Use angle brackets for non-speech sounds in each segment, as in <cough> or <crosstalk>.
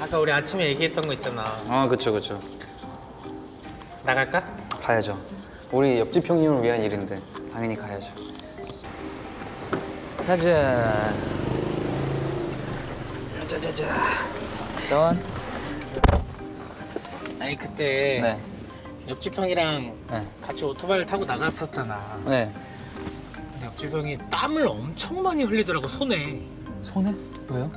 아까 우리 아침에 얘기했던 거 있잖아. 아 그쵸 그쵸 나갈까? 가야죠 우리 옆집 형님을 위한 일인데 당연히 가야죠 가자 짜자자 전 아니 그때 네. 옆집 형이랑 네. 같이 오토바이를 타고 나갔었잖아. 네. 형이 땀을 엄청 많이 흘리더라고 손에. 손에? 왜요?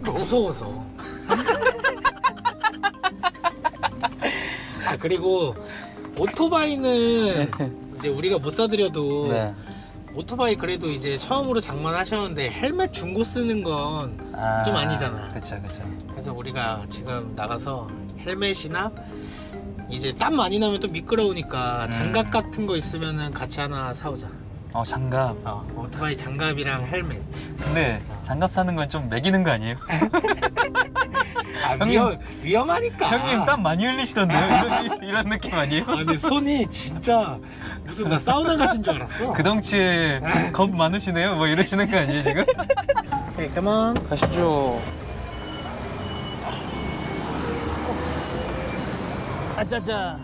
무서워서. <laughs> 아 그리고 오토바이는 이제 우리가 못 사드려도 네. 오토바이 그래도 이제 처음으로 장만하셨는데 헬멧 중고 쓰는 건좀 아 니잖아. 그쵸 그쵸 그래서 우리가 지금 나가서 헬멧이나 이제 땀 많이 나면 또 미끄러우니까 장갑 같은 거 있으면은 같이 하나 사오자. 어 장갑 어, 오토바이 장갑이랑 헬멧. 근데 장갑 사는 건 좀 매기는 거 아니에요? <laughs> 아, 형님. 위험, 위험하니까. 형님 땀 많이 흘리시던데요? 이런, 이런 느낌 아니에요? 아니 손이 진짜 무슨 나 사우나 가신 줄 알았어. 그 덩치에 겁 많으시네요? 뭐 이러시는 거 아니에요 지금? 오케이, 그만. 가시죠 아짜짜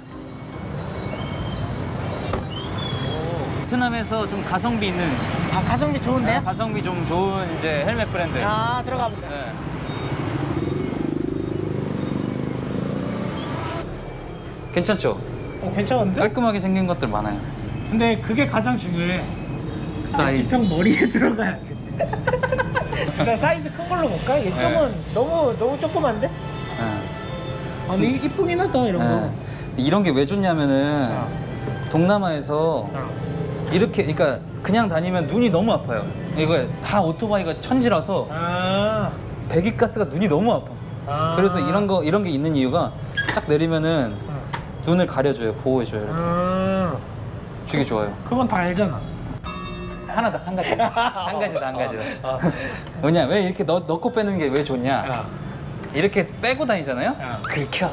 베트남에서 좀 가성비 있는 아 가성비 좋은데요? 가성비 좀 좋은 이제 헬멧 브랜드 아 들어가 보자. 네. 괜찮죠? 어, 괜찮은데? 깔끔하게 생긴 것들 많아요 근데 그게 가장 중요해. 사이즈 지평 머리에 <laughs> 들어가야 돼. 일단 사이즈 큰 걸로 볼까? 이쪽은 너무 너무 조그만데? 네. 아 근데 이- 이쁘긴 하다 이런 거. 네. 이런 게 왜 좋냐면은 어. 동남아에서 어. 이렇게 그러니까 그냥 다니면 눈이 너무 아파요. 이거 다 오토바이가 천지라서 아. 배기가스가 눈이 너무 아파. 아. 그래서 이런 거 이런 게 있는 이유가 딱 내리면은 어. 눈을 가려줘요, 보호해줘요. 이렇게. 아. 되게 좋아요. 그건 다 알잖아. 하나 더, 한 가지, 더. <laughs> 한 가지 더, 한 가지 더. 어. 뭐냐, 왜 이렇게 넣, 넣고 빼는 게 왜 좋냐? 아. 이렇게 빼고 다니잖아요. 어. 긁혀.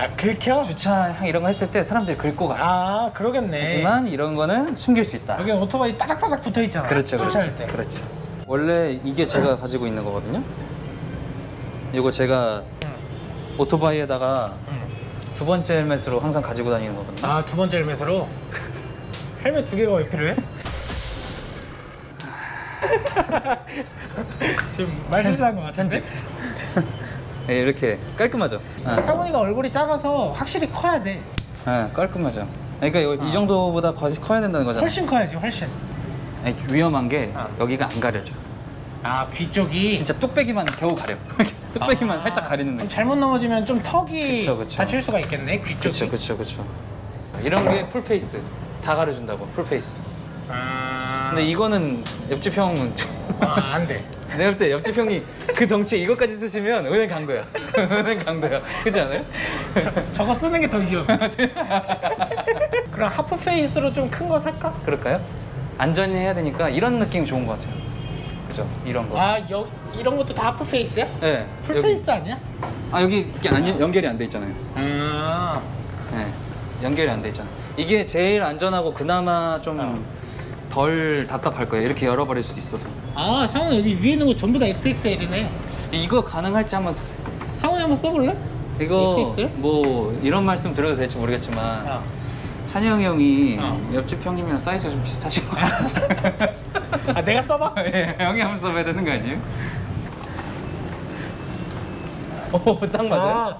아 긁혀? 주차향 이런 거 했을 때 사람들이 긁고 가. 아 그러겠네. 하지만 이런 거는 숨길 수 있다. 여기 오토바이 따닥따닥 붙어 있잖아. 그렇죠, 주차할 그렇죠. 때. 그렇죠. 원래 이게 제가 가지고 있는 거거든요. 이거 제가 응. 오토바이에다가 응. 두 번째 헬멧으로 항상 가지고 다니는 거거든요. 아 두 번째 헬멧으로 헬멧 두 개가 왜 필요해? <laughs> 지금 말 실수한 것 같은데? 네, 이렇게 깔끔하죠. 아, 사모니가 얼굴이 작아서 확실히 커야 돼. 아, 깔끔하죠. 그러니까 이거 아. 이 정도보다 거- 커야 된다는 거잖아요. 훨씬 커야지 훨씬. 아니, 위험한 게 아. 여기가 안 가려져. 아 귀 쪽이. 진짜 뚝배기만 겨우 가려. <laughs> 뚝배기만 아, 살짝 가리는 느낌. 잘못 넘어지면 좀 턱이 그쵸, 그쵸. 다칠 수가 있겠네 귀 쪽이. 그렇죠, 그렇죠, 그렇죠. 이런 게 full face 다 가려준다고 full face. 아. 근데 이거는 옆집 형은 아, 안 돼. 내가 볼 때 옆집 형이 그 덩치에 이것까지 쓰시면 은행 간 거야. <laughs> 은행 간 거야. 그렇지 않아요? 저, 저거 쓰는 게 더 위험해. <laughs> 그럼 half face로 좀 큰 거 살까? 그럴까요? 안전히 해야 되니까 이런 느낌 좋은 것 같아요. 그죠? 이런 거. 아, 여, 이런 것도 다 half face야? 네. full 여기- face 아니야? 아 여기 이게 안, 연- 연결이 안 돼 있잖아요. 아. 네. 연결이 안 돼 있잖아요. 이게 제일 안전하고 그나마 어. 좀 덜 답답할 거예요. 이렇게 열어버릴 수도 있어서. 아, 상훈 여기 위에 있는 거 전부 다 XXL이네. 이거 가능할지 한번 쓰- 상훈이 한번 써볼래? 이거 XXL? 뭐 이런 말씀 드려도 될지 모르겠지만 아. 찬영이 형이 어. 옆집 형님이랑 사이즈가 좀 비슷하신 것 같아요. <laughs> 아, 내가 써봐? <laughs> 예, 형이 한번 써봐야 되는 거 아니에요? 오, 딱 맞아요. 아,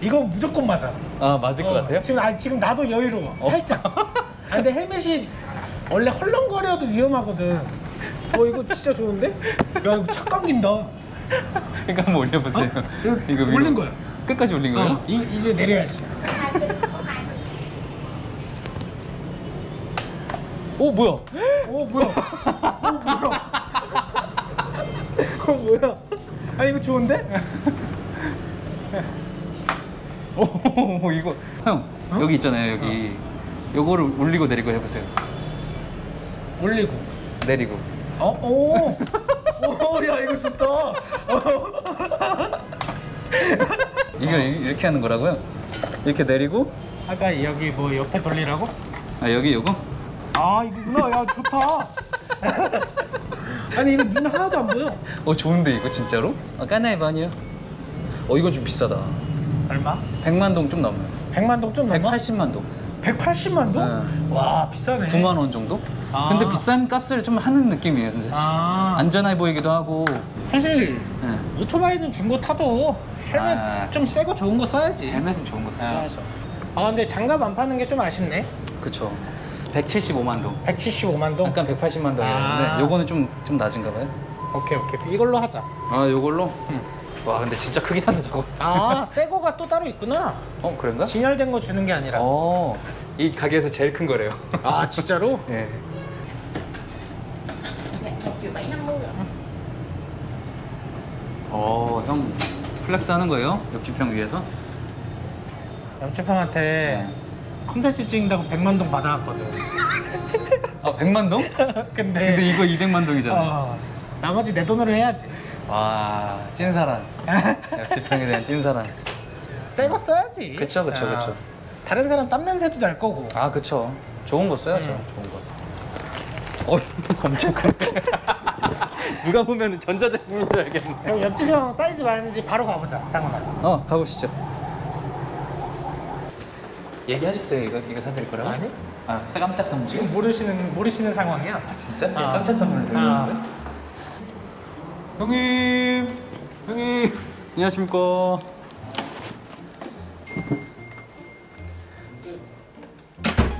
이거 무조건 맞아. 아, 맞을 것 어, 같아요? 지금 아, 지금 나도 여유로워. 어. 살짝. <laughs> 아, 근데 헬멧이 원래 헐렁거려도 위험하거든. 어, 이거 진짜 좋은데? 야, 이거 착 감긴다. 그러니까 한번 올려보세요. 어? 이거 위로. 올린 거야. 끝까지 올린 거예요? 어, 이, 이제 내려야지. 오, 뭐야? 어, 뭐야? 어, 뭐야? 어, 뭐야? 아, 이거 좋은데? 오, 이거. 형, 어? 여기 있잖아요, 여기. 요거를 올리고 내리고 해보세요. 올리고. 내리고. 어, 오. 오, 야, 이거 좋다. 어. 이걸 이- 이렇게 하는 거라고요? 이렇게 내리고, 아까 여기 뭐 옆에 돌리라고? 아, 여기 요거? 아, 이거구나. 야, 좋다. <laughs> 아니 이거 눈 하나도 안 보여. 어 좋은데 이거 진짜로? 아 까나이브 아니에요? 어 이건 좀 비싸다. 얼마? 100만 동 좀 넘어요. 100만 동 좀 넘어? 180만 동. 180만 동? 네. 와 비싸네. 9만 원 정도? 아. 근데 비싼 값을 좀 하는 느낌이에요, 사실. 아 안전해 보이기도 하고. 사실 네. 오토바이는 중고 타도 헬멧 아, 좀새거 좋은 거 써야지. 헬멧은 좋은 거 써야죠. 아 근데 장갑 안 파는 게 좀 아쉽네. 그쵸. 175만 동. 175만 동. 약간 180만 동이었는데 아. 요거는 좀 좀 낮은가 봐요. 오케이 오케이 이걸로 하자. 아 요걸로? 와 근데 진짜 크긴 하네 저거. 아 새 거가 또 따로 있구나. 어 그런가? 진열된 거 주는 게 아니라. 어. 이 가게에서 제일 큰 거래요. 아 진짜로? <laughs> 예. Dạ, một triệu bảy năm mươi ạ. 어, 형 flex 하는 거예요? 옆집 형 위해서? 옆집 형한테 콘텐츠 찍는다고 100만 동 받아왔거든. 아, 100만 동? <laughs> 근데, 근데 이거 200만 동이잖아. 어, 나머지 내 돈으로 해야지. 와, 찐사랑. <laughs> 옆집 형에 대한 찐사랑. 새거 써야지. 그쵸, 그쵸, 아, 그쵸. 다른 사람 땀 냄새도 날 거고. 아, 그쵸. 좋은 거 써야죠. 음. 좋은 거. 어, 엄청 크네. <laughs> 누가 보면 전자제품인 줄 알겠네. 그럼 옆집 형 사이즈 맞는지 바로 가보자. 상관없어. 어, 가보시죠. 얘기하셨어요, 이거 이거 사드릴 거라고? 아니? 아, 깜짝 선물. 지금 모르시는 모르시는 상황이야. 아, 진짜? 아. 깜짝 선물 드렸는데. 아. 형님, 형님, 안녕하십니까.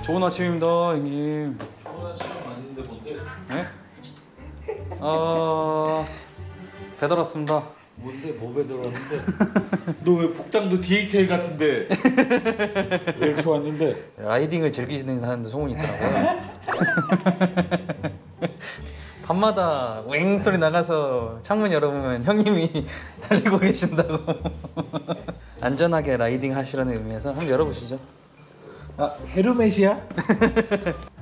좋은 아침입니다, 형님. 좋은 아침 맞는데 뭔데? 네? 어, 배달 왔습니다. 뭔데 뭐에 들어왔는데? <laughs> 너 왜 복장도 DHL 같은데? 왜 이렇게 왔는데? 라이딩을 즐기시는 소문이 있더라고요. <laughs> 밤마다 웽 소리 나가서 창문 열어보면 형님이 <laughs> 달리고 계신다고. <laughs> 안전하게 라이딩 하시라는 의미에서 한번 열어보시죠. 아 헤르메시야? <laughs>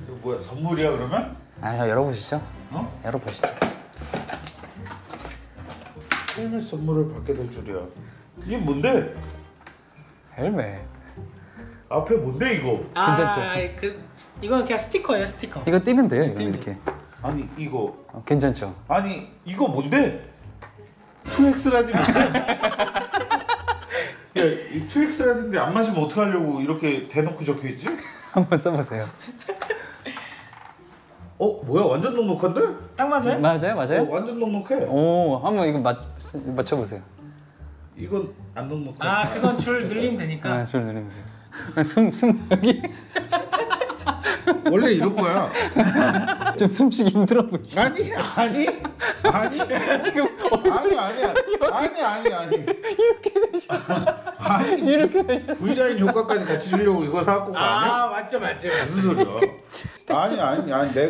이거 뭐야 선물이야 그러면? 아, 열어보시죠. 어? 열어보시죠. 헬멧 선물을 받게 될 줄이야. 이게 뭔데? 헬멧. 앞에 뭔데 이거? 괜찮죠? 아, 그 이건 그냥 스티커예요, 스티커. 이거 띄면 돼요, 이거 이렇게. 아니 이거 어, 괜찮죠? 아니 이거 뭔데? 2X라지 뭔데? <laughs> 야, 이 2X라지인데 안 마시면 어떡하려고 이렇게 대놓고 적혀있지? 한번 써보세요. 어? 뭐야 완전 넉넉한데? 딱 맞아요? 맞아요, 어, 맞아요? 완전 넉넉해 오, 한번 이거 맞 맞춰보세요. 이건 안 넉넉해 아, 그건 줄 늘리면 되니까. 아, 줄 누르면 돼요. <laughs> 숨, 숨 여기 원래 이런 거야 <laughs> 좀 숨쉬기 힘들어 보이죠? 아니 아니 아니 지금 아니 아니 아니 아니 아니 이렇게 되셨어 아니 <laughs> 이렇게 되셨어. V라인 효과까지 같이 주려고 이거 사갖고 온거 아니야? 아, 맞죠, 맞죠. 무슨 소리야 <laughs> 아니 아니 아니 내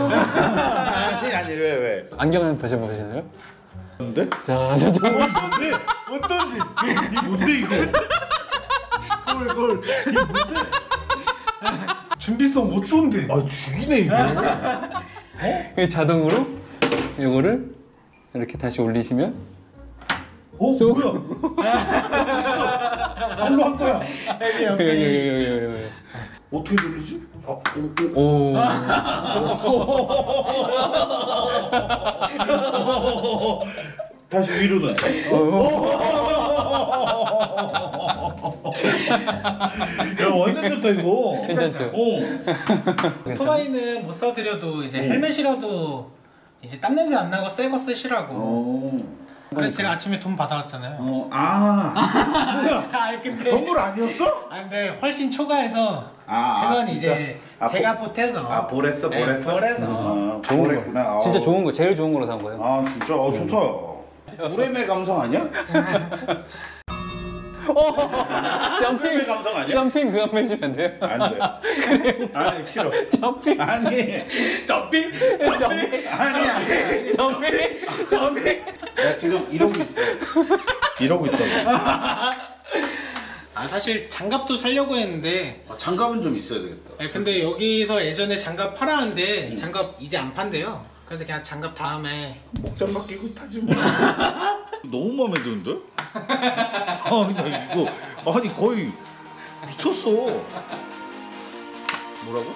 아니 아니 왜 왜? 안경을 벗어보실래요? 뭔데? 자, 자, 자. 뭔데? 어떤데? 뭔데 이거? 꼴 꼴. 이게 뭔데? 준비성 어떤데? 아 죽이네 이거. 이 자동으로 이거를 이렇게 다시 올리시면 어 쏙. 뭐야? 뭘로 한 거야? 여기. 여기 여기 여기 여기. 어떻게 돌리지? 아, 오, 오. 오. 다시 위로는. <laughs> 야 완전 좋다 이거. 괜찮죠? 어. 오토바이는 못 사드려도 이제 헬멧이라도 이제 땀 냄새 안 나고 새 거 쓰시라고. 어. 그래서 제가 아침에 돈 받아왔잖아요. 어. 아. 뭐야? <laughs> 아, 근데 선물 아니었어? 아, 근데 훨씬 초과해서 아, 그건 아? 이제 아, 제가 보태서. 아 보랬어 네, 보랬어. 보래서. 아, 좋은 보랬구나. 거. 진짜 아. 좋은 거. 제일 좋은 거로 산 거예요. 아 진짜 아 좋다. 오래매 감성 아니야? <laughs> 점핑 오래매 감성 아니야? 점핑 그거 한번 해주면 안 돼요? 안 돼. 아니 싫어. 점핑 아니 점핑? 점핑 아니 아니. 점핑 점핑. 나 지금 이러고 있어. 이러고 있다고. 아 사실 장갑도 살려고 했는데 아, 장갑은 좀 있어야 되겠다. 네, 근데 여기서 예전에 장갑 팔았는데 장갑 이제 안 판대요. 그래서 그냥 장갑 다음에 목장갑 끼고 타지 뭐. <laughs> 너무 마음에 드는데? 아니 나 이거 아니 거의 미쳤어. 뭐라고?